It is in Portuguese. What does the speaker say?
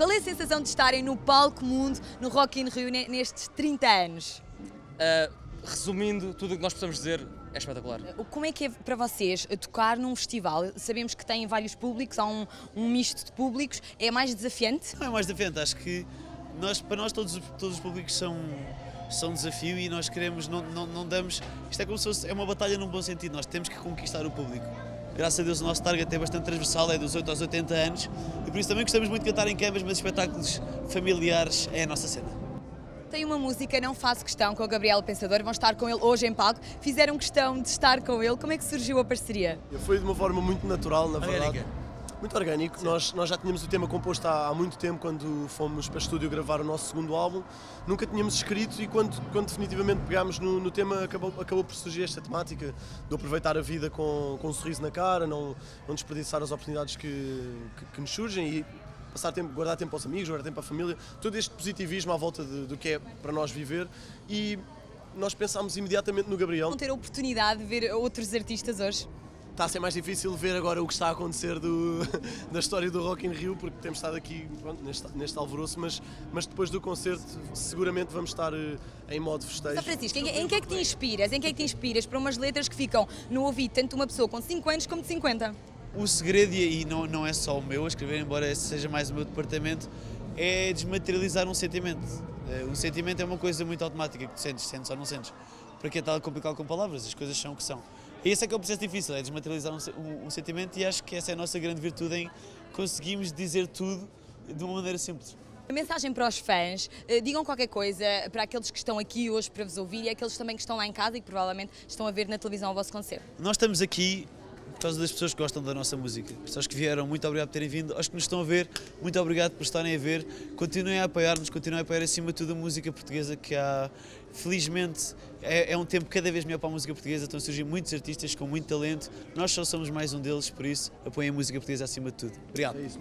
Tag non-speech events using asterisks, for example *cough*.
Qual é a sensação de estarem no palco mundo, no Rock in Rio, nestes 30 anos? Uh, resumindo tudo o que nós possamos dizer, é espetacular. Como é que é para vocês tocar num festival? Sabemos que tem vários públicos, há um, um misto de públicos. É mais desafiante? Não é mais desafiante, acho que nós, para nós todos, todos os públicos são, são um desafio e nós queremos, não, não, não damos. Isto é como se fosse é uma batalha num bom sentido, nós temos que conquistar o público. Graças a Deus o nosso target é bastante transversal, é dos 8 aos 80 anos e por isso também gostamos muito de cantar em camas, mas espetáculos familiares é a nossa cena. Tem uma música, não faço questão, com o Gabriel Pensador, vão estar com ele hoje em palco. Fizeram questão de estar com ele. Como é que surgiu a parceria? Foi de uma forma muito natural, na verdade. Muito orgânico. Nós, nós já tínhamos o tema composto há, há, muito tempo, quando fomos para o estúdio gravar o nosso segundo álbum. Nunca tínhamos escrito e quando, quando definitivamente pegámos no, no tema, acabou, acabou por surgir esta temática de aproveitar a vida com, com um sorriso na cara, não, não desperdiçar as oportunidades que, que, que nos surgem e passar tempo, guardar tempo aos amigos, guardar tempo à família, todo este positivismo à volta de, do que é para nós viver e nós pensámos imediatamente no Gabriel. Vão ter a oportunidade de ver outros artistas hoje? Está a ser mais difícil ver agora o que está a acontecer do, *laughs* da história do Rock in Rio, porque temos estado aqui pronto, neste, neste alvoroço, mas, mas depois do concerto seguramente vamos estar uh, em modo festejo. Só Francisco, em, em que é que te inspiras? Em que é que te inspiras para umas letras que ficam no ouvido tanto de uma pessoa com 5 anos como de 50? O segredo, e não, não é só o meu a escrever, embora esse seja mais o meu departamento, é desmaterializar um sentimento. Eh, um sentimento é uma coisa muito automática que tu sentes, sentes ou não sentes. Para que é tal complicado com palavras? As coisas são o que são. Esse é que é o processo difícil, é desmaterializar um, um, um sentimento e acho que essa é a nossa grande virtude em conseguimos dizer tudo de uma maneira simples. A mensagem para os fãs, eh, digam qualquer coisa para aqueles que estão aqui hoje para vos ouvir e aqueles também que estão lá em casa e que provavelmente estão a ver na televisão o vosso concerto. Nós estamos aqui por causa das pessoas que gostam da nossa música. Pessoas que vieram, muito obrigado por terem vindo. Aos que nos estão a ver, muito obrigado por estarem a ver. Continuem a apoiar-nos, continuem a apoiar acima de tudo a música portuguesa que há. Felizmente é, é, um tempo cada vez melhor para a música portuguesa, estão a surgir muitos artistas com muito talento. Nós só somos mais um deles, por isso apoiem a música portuguesa acima de tudo. Obrigado. É isso,